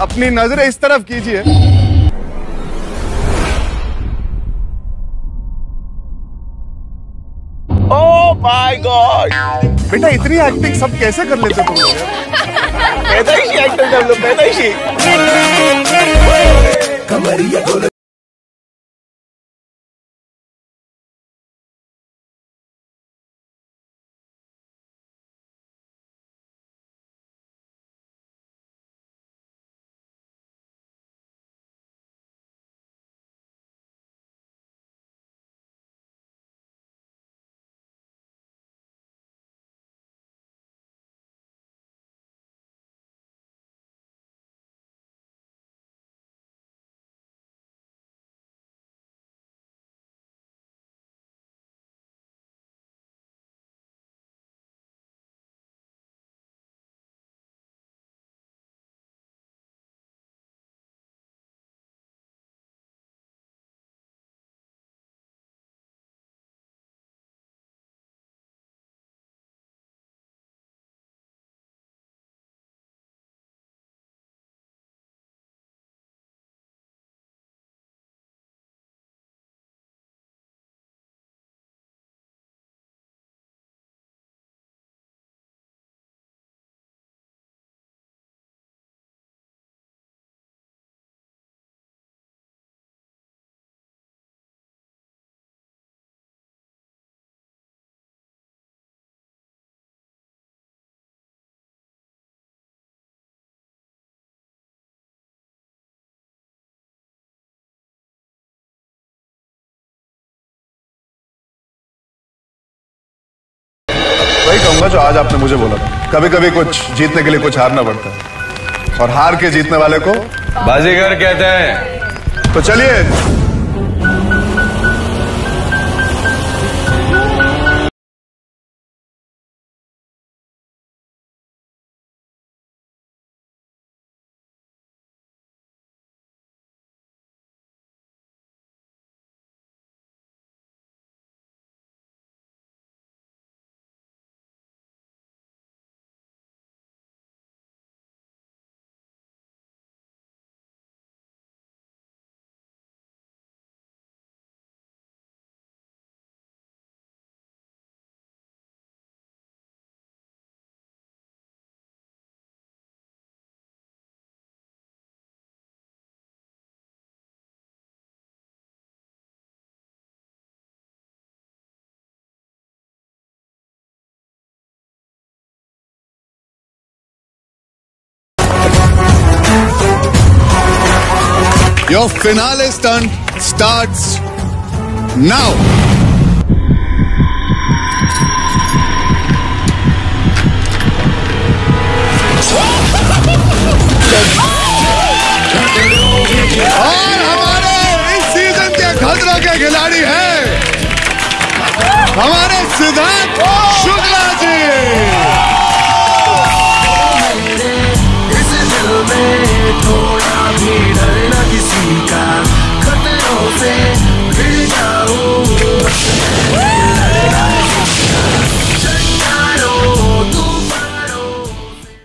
अपनी नज़रें इस तरफ़ कीजिए। ओ माय गॉड बेटा इतनी एक्टिंग सब कैसे कर लेते तुम लोग ही पैदाइशी एक्टर कर लो पैदाइशी वही कहूँगा जो आज आपने मुझे बोला था। कभी कभी कुछ जीतने के लिए कुछ हारना पड़ता है। और हार के जीतने वाले को बाजीगर कहते हैं। तो चलिए Your finale stunt starts now. और हमारे इस सीज़न के खतरों के खिलाड़ी हैं हमारे सिद्धार्थ शुक्ला dancing.